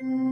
Mm-hmm.